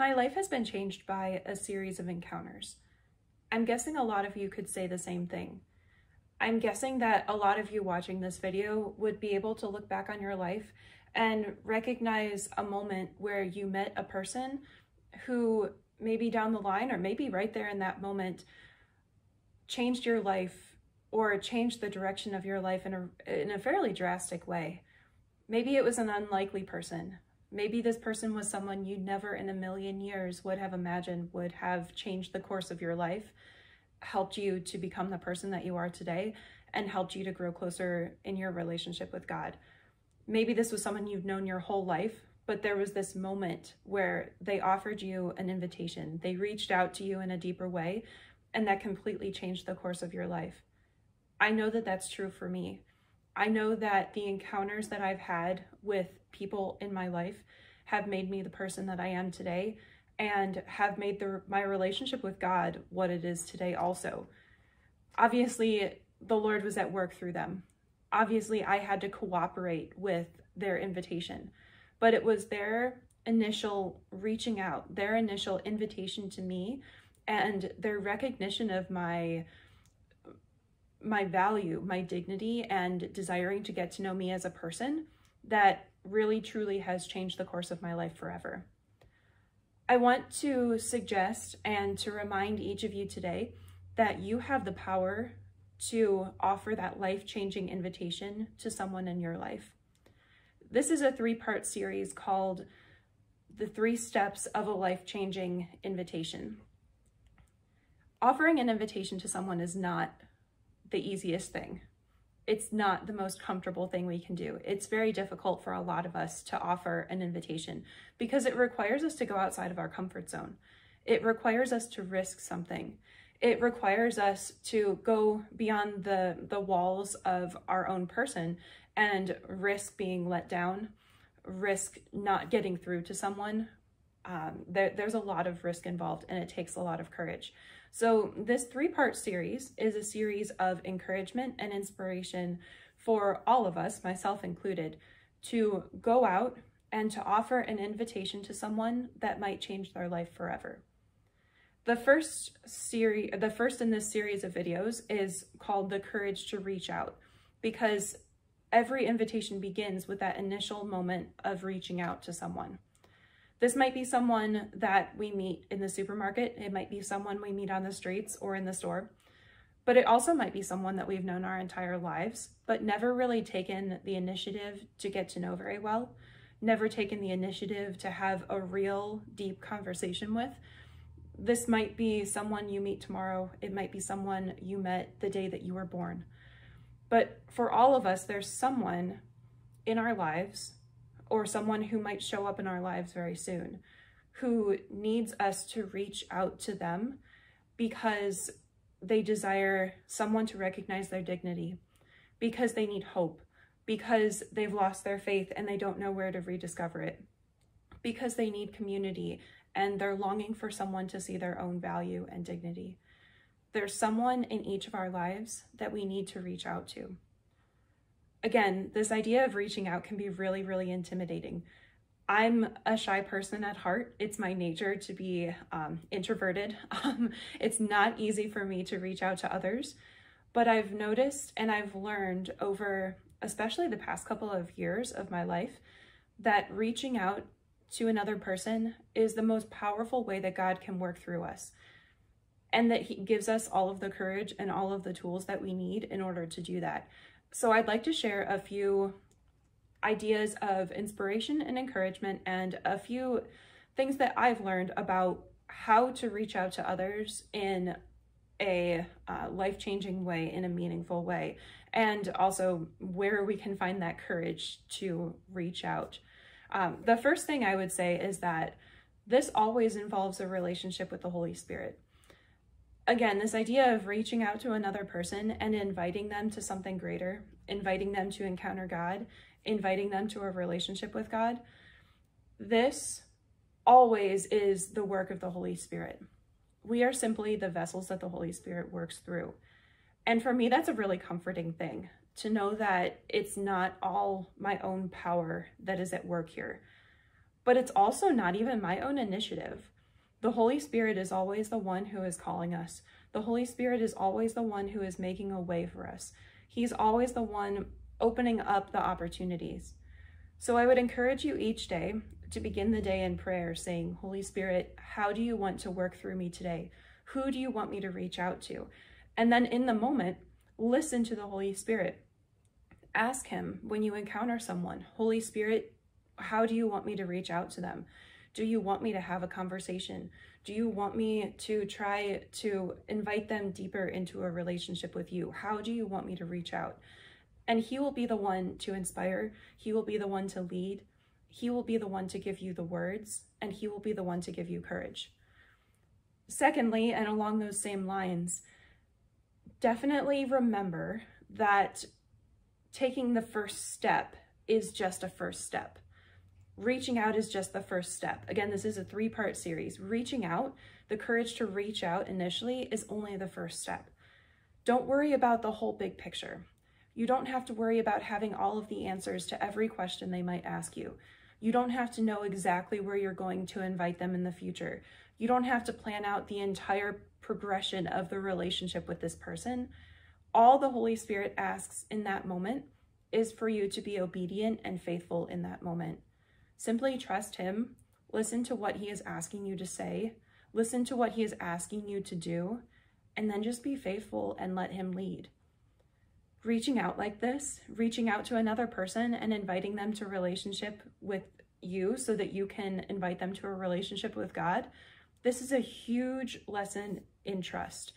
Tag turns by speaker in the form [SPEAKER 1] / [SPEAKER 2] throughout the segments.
[SPEAKER 1] My life has been changed by a series of encounters. I'm guessing a lot of you could say the same thing. I'm guessing that a lot of you watching this video would be able to look back on your life and recognize a moment where you met a person who maybe down the line or maybe right there in that moment changed your life or changed the direction of your life in a, in a fairly drastic way. Maybe it was an unlikely person. Maybe this person was someone you never in a million years would have imagined would have changed the course of your life, helped you to become the person that you are today, and helped you to grow closer in your relationship with God. Maybe this was someone you've known your whole life, but there was this moment where they offered you an invitation. They reached out to you in a deeper way, and that completely changed the course of your life. I know that that's true for me. I know that the encounters that I've had with people in my life have made me the person that I am today and have made the, my relationship with God what it is today also. Obviously, the Lord was at work through them. Obviously, I had to cooperate with their invitation, but it was their initial reaching out, their initial invitation to me, and their recognition of my my value, my dignity, and desiring to get to know me as a person that really truly has changed the course of my life forever. I want to suggest and to remind each of you today that you have the power to offer that life-changing invitation to someone in your life. This is a three-part series called The Three Steps of a Life-Changing Invitation. Offering an invitation to someone is not the easiest thing it's not the most comfortable thing we can do. It's very difficult for a lot of us to offer an invitation because it requires us to go outside of our comfort zone. It requires us to risk something. It requires us to go beyond the, the walls of our own person and risk being let down, risk not getting through to someone. Um, there, there's a lot of risk involved and it takes a lot of courage. So this three-part series is a series of encouragement and inspiration for all of us, myself included, to go out and to offer an invitation to someone that might change their life forever. The first series, the first in this series of videos is called The Courage to Reach Out because every invitation begins with that initial moment of reaching out to someone. This might be someone that we meet in the supermarket. It might be someone we meet on the streets or in the store. But it also might be someone that we've known our entire lives, but never really taken the initiative to get to know very well, never taken the initiative to have a real deep conversation with. This might be someone you meet tomorrow. It might be someone you met the day that you were born. But for all of us, there's someone in our lives or someone who might show up in our lives very soon who needs us to reach out to them because they desire someone to recognize their dignity, because they need hope, because they've lost their faith and they don't know where to rediscover it, because they need community and they're longing for someone to see their own value and dignity. There's someone in each of our lives that we need to reach out to again, this idea of reaching out can be really, really intimidating. I'm a shy person at heart. It's my nature to be um, introverted. Um, it's not easy for me to reach out to others, but I've noticed and I've learned over especially the past couple of years of my life that reaching out to another person is the most powerful way that God can work through us and that he gives us all of the courage and all of the tools that we need in order to do that. So I'd like to share a few ideas of inspiration and encouragement and a few things that I've learned about how to reach out to others in a uh, life-changing way, in a meaningful way, and also where we can find that courage to reach out. Um, the first thing I would say is that this always involves a relationship with the Holy Spirit again, this idea of reaching out to another person and inviting them to something greater, inviting them to encounter God, inviting them to a relationship with God, this always is the work of the Holy Spirit. We are simply the vessels that the Holy Spirit works through. And for me, that's a really comforting thing to know that it's not all my own power that is at work here. but it's also not even my own initiative. The Holy Spirit is always the one who is calling us. The Holy Spirit is always the one who is making a way for us. He's always the one opening up the opportunities. So I would encourage you each day to begin the day in prayer saying, Holy Spirit, how do you want to work through me today? Who do you want me to reach out to? And then in the moment, listen to the Holy Spirit. Ask him when you encounter someone, Holy Spirit, how do you want me to reach out to them? Do you want me to have a conversation? Do you want me to try to invite them deeper into a relationship with you? How do you want me to reach out? And he will be the one to inspire. He will be the one to lead. He will be the one to give you the words, and he will be the one to give you courage. Secondly, and along those same lines, definitely remember that taking the first step is just a first step. Reaching out is just the first step. Again, this is a three part series. Reaching out, the courage to reach out initially is only the first step. Don't worry about the whole big picture. You don't have to worry about having all of the answers to every question they might ask you. You don't have to know exactly where you're going to invite them in the future. You don't have to plan out the entire progression of the relationship with this person. All the Holy Spirit asks in that moment is for you to be obedient and faithful in that moment. Simply trust Him, listen to what He is asking you to say, listen to what He is asking you to do, and then just be faithful and let Him lead. Reaching out like this, reaching out to another person and inviting them to relationship with you so that you can invite them to a relationship with God, this is a huge lesson in trust.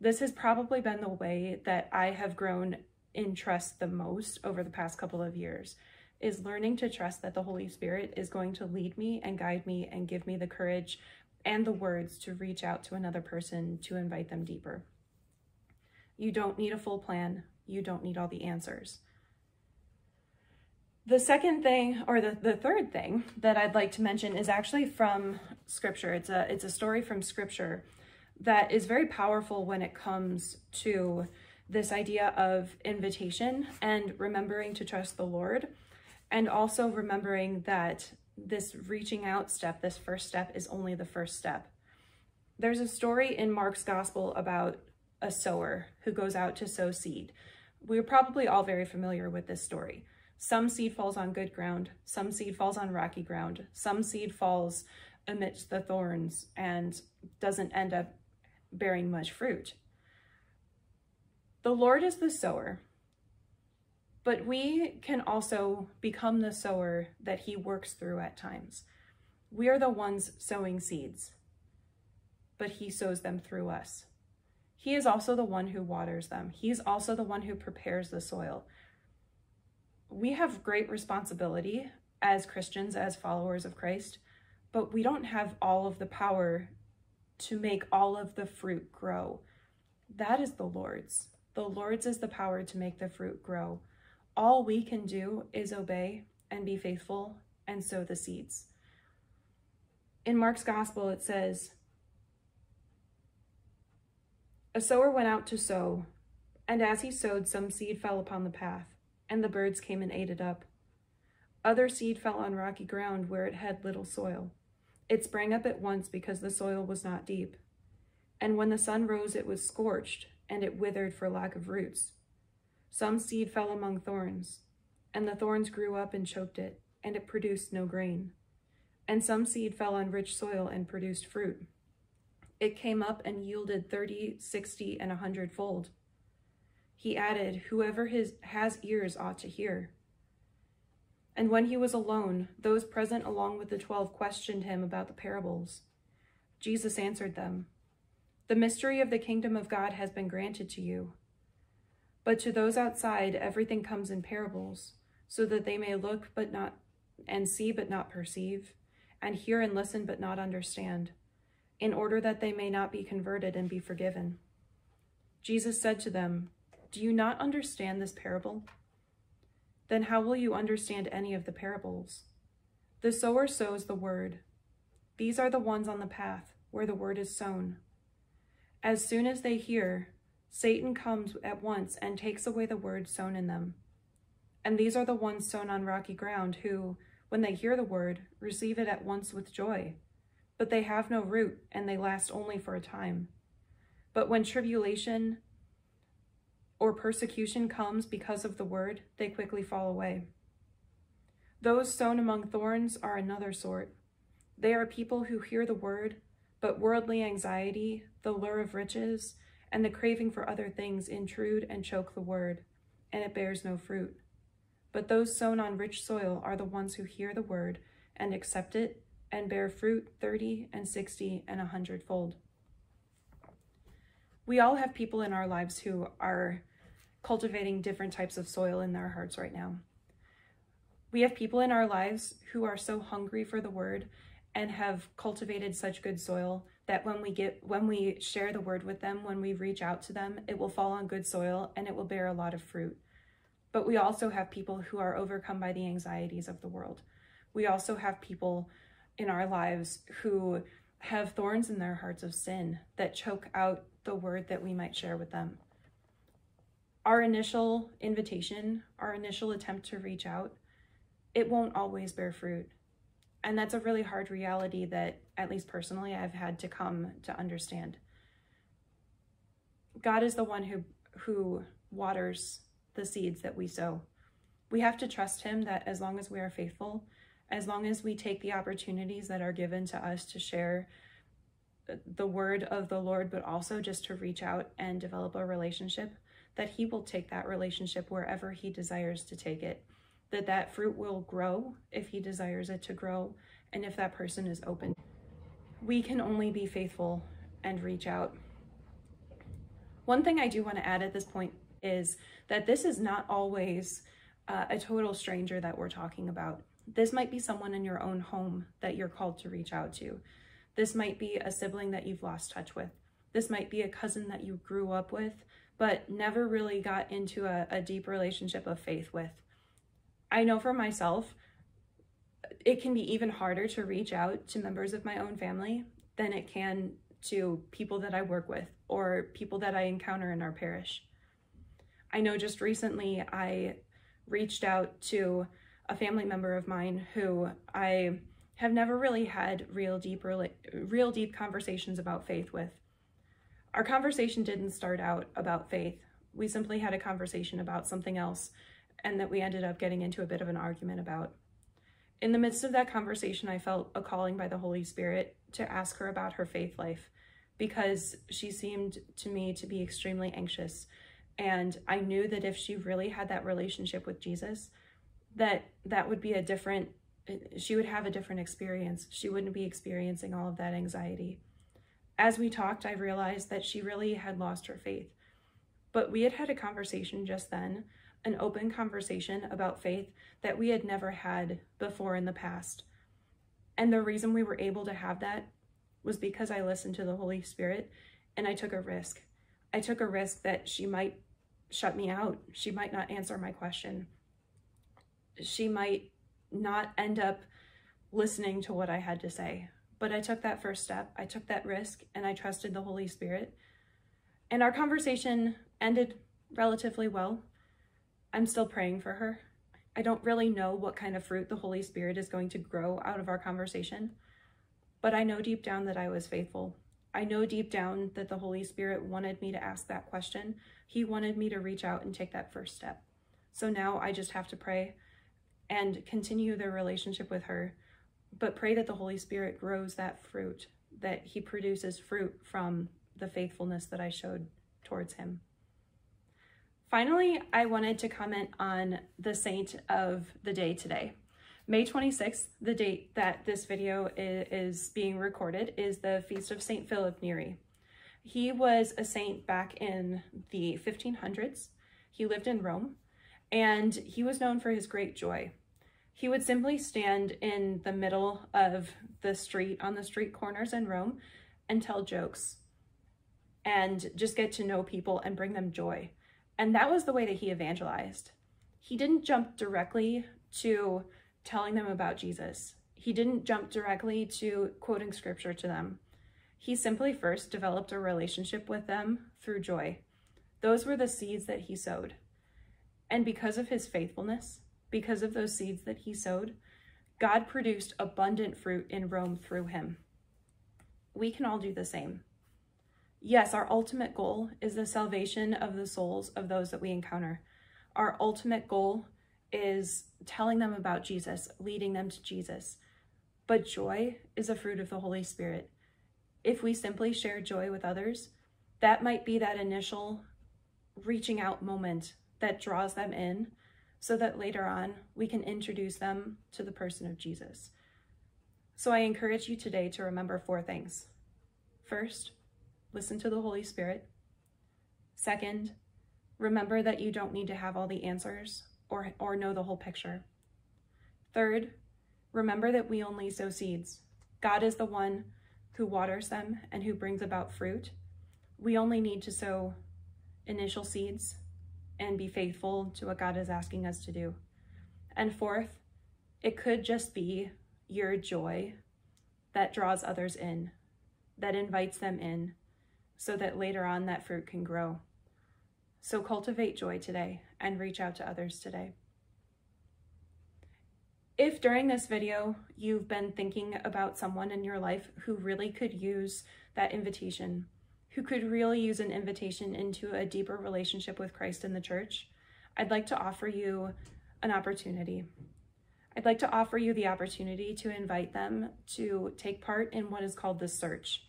[SPEAKER 1] This has probably been the way that I have grown in trust the most over the past couple of years is learning to trust that the Holy Spirit is going to lead me and guide me and give me the courage and the words to reach out to another person to invite them deeper. You don't need a full plan. You don't need all the answers. The second thing, or the, the third thing that I'd like to mention is actually from scripture. It's a, it's a story from scripture that is very powerful when it comes to this idea of invitation and remembering to trust the Lord and also remembering that this reaching out step, this first step, is only the first step. There's a story in Mark's gospel about a sower who goes out to sow seed. We're probably all very familiar with this story. Some seed falls on good ground, some seed falls on rocky ground, some seed falls amidst the thorns and doesn't end up bearing much fruit. The Lord is the sower, but we can also become the sower that he works through at times. We are the ones sowing seeds, but he sows them through us. He is also the one who waters them. He's also the one who prepares the soil. We have great responsibility as Christians, as followers of Christ, but we don't have all of the power to make all of the fruit grow. That is the Lord's. The Lord's is the power to make the fruit grow all we can do is obey and be faithful and sow the seeds. In Mark's gospel, it says, A sower went out to sow, and as he sowed, some seed fell upon the path, and the birds came and ate it up. Other seed fell on rocky ground where it had little soil. It sprang up at once because the soil was not deep. And when the sun rose, it was scorched, and it withered for lack of roots. Some seed fell among thorns, and the thorns grew up and choked it, and it produced no grain. And some seed fell on rich soil and produced fruit. It came up and yielded thirty, sixty, and a hundredfold. He added, Whoever his, has ears ought to hear. And when he was alone, those present along with the twelve questioned him about the parables. Jesus answered them, The mystery of the kingdom of God has been granted to you but to those outside, everything comes in parables, so that they may look but not and see but not perceive, and hear and listen but not understand, in order that they may not be converted and be forgiven. Jesus said to them, Do you not understand this parable? Then how will you understand any of the parables? The sower sows the word. These are the ones on the path where the word is sown. As soon as they hear, Satan comes at once and takes away the word sown in them. And these are the ones sown on rocky ground who, When they hear the word, receive it at once with joy. But they have no root, and they last only for a time. But when tribulation or persecution comes because of the word, they quickly fall away. Those sown among thorns are another sort. They are people who hear the word, but worldly anxiety, the lure of riches, and the craving for other things intrude and choke the word, and it bears no fruit. But those sown on rich soil are the ones who hear the word and accept it and bear fruit thirty and sixty and a hundredfold. We all have people in our lives who are cultivating different types of soil in their hearts right now. We have people in our lives who are so hungry for the word and have cultivated such good soil that when we get when we share the word with them, when we reach out to them, it will fall on good soil and it will bear a lot of fruit. But we also have people who are overcome by the anxieties of the world. We also have people in our lives who have thorns in their hearts of sin that choke out the word that we might share with them. Our initial invitation, our initial attempt to reach out, it won't always bear fruit. And that's a really hard reality that, at least personally, I've had to come to understand. God is the one who, who waters the seeds that we sow. We have to trust him that as long as we are faithful, as long as we take the opportunities that are given to us to share uh, the word of the Lord, but also just to reach out and develop a relationship, that he will take that relationship wherever he desires to take it, that that fruit will grow if he desires it to grow, and if that person is open. We can only be faithful and reach out. One thing I do want to add at this point is that this is not always uh, a total stranger that we're talking about. This might be someone in your own home that you're called to reach out to. This might be a sibling that you've lost touch with. This might be a cousin that you grew up with, but never really got into a, a deep relationship of faith with. I know for myself, it can be even harder to reach out to members of my own family than it can to people that I work with or people that I encounter in our parish. I know just recently I reached out to a family member of mine who I have never really had real deep real deep conversations about faith with. Our conversation didn't start out about faith. We simply had a conversation about something else and that we ended up getting into a bit of an argument about. In the midst of that conversation, I felt a calling by the Holy Spirit to ask her about her faith life because she seemed to me to be extremely anxious and I knew that if she really had that relationship with Jesus, that that would be a different, she would have a different experience. She wouldn't be experiencing all of that anxiety. As we talked, I realized that she really had lost her faith. But we had had a conversation just then, an open conversation about faith that we had never had before in the past. And the reason we were able to have that was because I listened to the Holy Spirit and I took a risk. I took a risk that she might shut me out. She might not answer my question. She might not end up listening to what I had to say. But I took that first step. I took that risk and I trusted the Holy Spirit. And our conversation ended relatively well. I'm still praying for her. I don't really know what kind of fruit the Holy Spirit is going to grow out of our conversation, but I know deep down that I was faithful I know deep down that the Holy Spirit wanted me to ask that question. He wanted me to reach out and take that first step. So now I just have to pray and continue the relationship with her, but pray that the Holy Spirit grows that fruit, that he produces fruit from the faithfulness that I showed towards him. Finally, I wanted to comment on the saint of the day today. May 26th, the date that this video is being recorded, is the Feast of St. Philip Neri. He was a saint back in the 1500s. He lived in Rome, and he was known for his great joy. He would simply stand in the middle of the street, on the street corners in Rome, and tell jokes and just get to know people and bring them joy. And that was the way that he evangelized. He didn't jump directly to telling them about Jesus. He didn't jump directly to quoting scripture to them. He simply first developed a relationship with them through joy. Those were the seeds that he sowed. And because of his faithfulness, because of those seeds that he sowed, God produced abundant fruit in Rome through him. We can all do the same. Yes, our ultimate goal is the salvation of the souls of those that we encounter. Our ultimate goal is telling them about Jesus, leading them to Jesus. But joy is a fruit of the Holy Spirit. If we simply share joy with others, that might be that initial reaching out moment that draws them in so that later on we can introduce them to the person of Jesus. So I encourage you today to remember four things. First, listen to the Holy Spirit. Second, remember that you don't need to have all the answers or, or know the whole picture. Third, remember that we only sow seeds. God is the one who waters them and who brings about fruit. We only need to sow initial seeds and be faithful to what God is asking us to do. And fourth, it could just be your joy that draws others in, that invites them in, so that later on that fruit can grow. So cultivate joy today and reach out to others today. If during this video you've been thinking about someone in your life who really could use that invitation, who could really use an invitation into a deeper relationship with Christ in the church, I'd like to offer you an opportunity. I'd like to offer you the opportunity to invite them to take part in what is called the Search.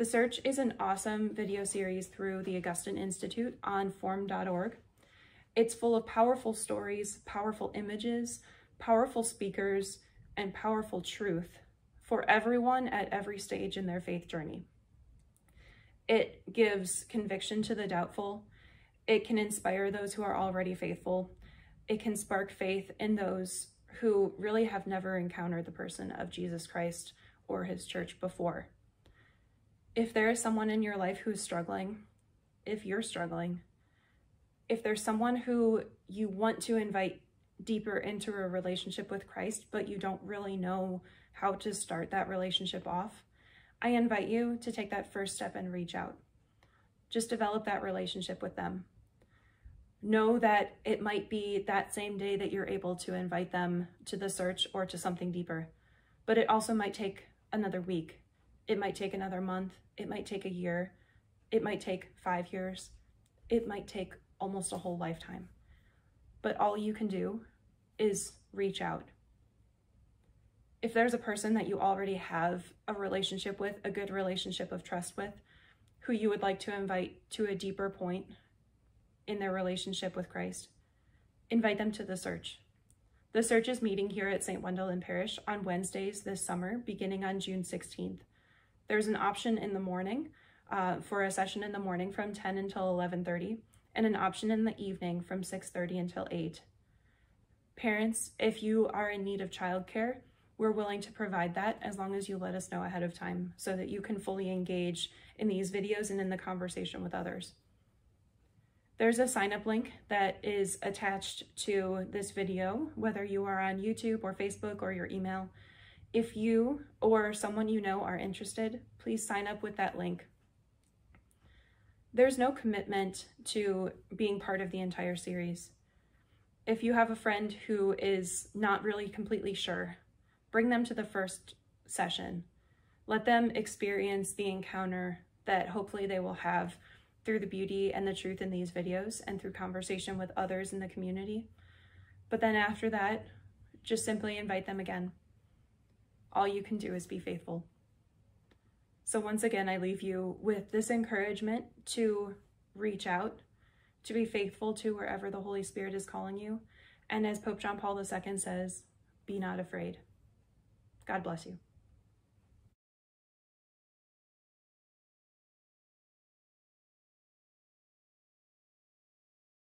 [SPEAKER 1] The Search is an awesome video series through the Augustine Institute on formed.org. It's full of powerful stories, powerful images, powerful speakers, and powerful truth for everyone at every stage in their faith journey. It gives conviction to the doubtful. It can inspire those who are already faithful. It can spark faith in those who really have never encountered the person of Jesus Christ or his church before. If there is someone in your life who's struggling, if you're struggling, if there's someone who you want to invite deeper into a relationship with Christ, but you don't really know how to start that relationship off, I invite you to take that first step and reach out. Just develop that relationship with them. Know that it might be that same day that you're able to invite them to the search or to something deeper, but it also might take another week. It might take another month. It might take a year. It might take five years. It might take almost a whole lifetime. But all you can do is reach out if there's a person that you already have a relationship with, a good relationship of trust with, who you would like to invite to a deeper point in their relationship with Christ, invite them to the search. The search is meeting here at St. Wendelin Parish on Wednesdays this summer, beginning on June 16th. There's an option in the morning uh, for a session in the morning from 10 until 11.30 and an option in the evening from 6.30 until 8. Parents, if you are in need of childcare, we're willing to provide that as long as you let us know ahead of time so that you can fully engage in these videos and in the conversation with others. There's a sign up link that is attached to this video, whether you are on YouTube or Facebook or your email. If you or someone you know are interested, please sign up with that link. There's no commitment to being part of the entire series. If you have a friend who is not really completely sure Bring them to the first session. Let them experience the encounter that hopefully they will have through the beauty and the truth in these videos and through conversation with others in the community. But then after that, just simply invite them again. All you can do is be faithful. So once again, I leave you with this encouragement to reach out, to be faithful to wherever the Holy Spirit is calling you. And as Pope John Paul II says, be not afraid. God bless you.